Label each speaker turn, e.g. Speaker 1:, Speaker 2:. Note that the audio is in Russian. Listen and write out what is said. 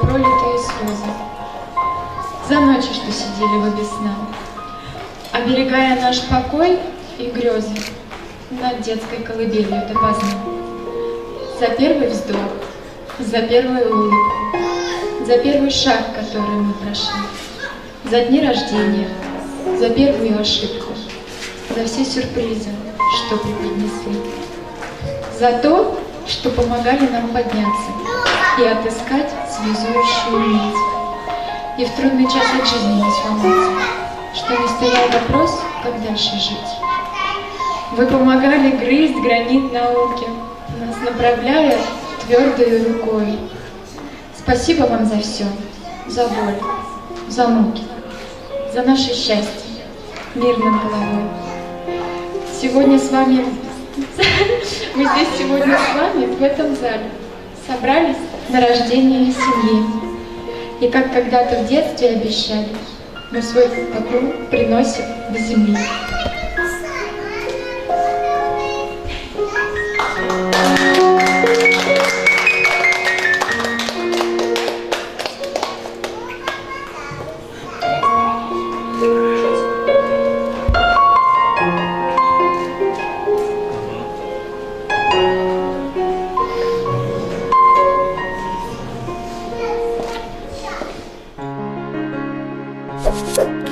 Speaker 1: пролитые слезы, За ночи, что сидели в обе сна, Оберегая наш покой и грезы Над детской колыбелью допоздна. За первый вздох, за первую улыбку, За первый шаг, который мы прошли, За дни рождения, за первую ошибку, За все сюрпризы, что преподнесли, За то, что помогали нам подняться и отыскать связующую нить. И в трудный час от жизни не сломаться, что не стоял вопрос, как дальше жить. Вы помогали грызть гранит науки, нас направляя твердой рукой. Спасибо вам за все, за боль, за муки, за наше счастье, мир над головой. Сегодня с вами, мы здесь сегодня с вами в этом зале собрались на рождение семьи. И как когда-то в детстве обещали, мы свой покров приносим до земли. you.